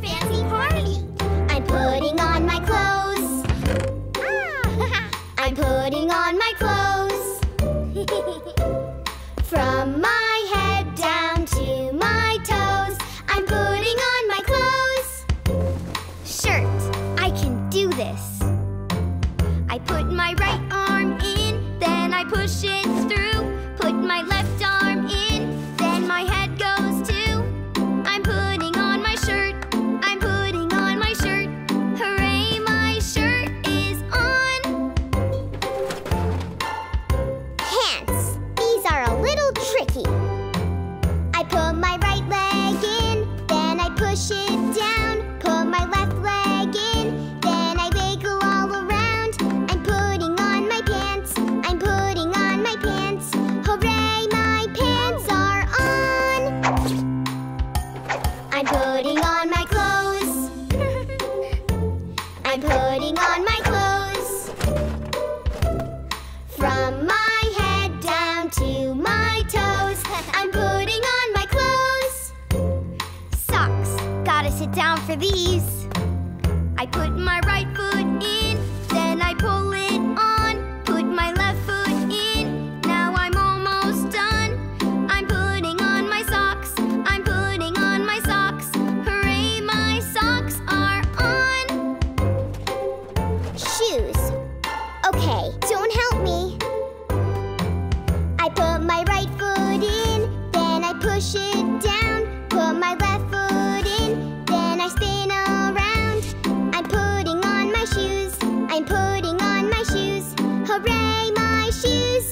fancy party. I'm putting on my clothes. Ah. I'm putting on my clothes. From my head down to my toes, I'm putting on my clothes. Shirt, I can do this. I put my right arm in, then I push it sit down for these. I put my right foot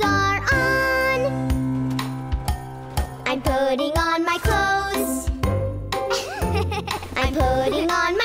are on. I'm putting on my clothes. I'm putting on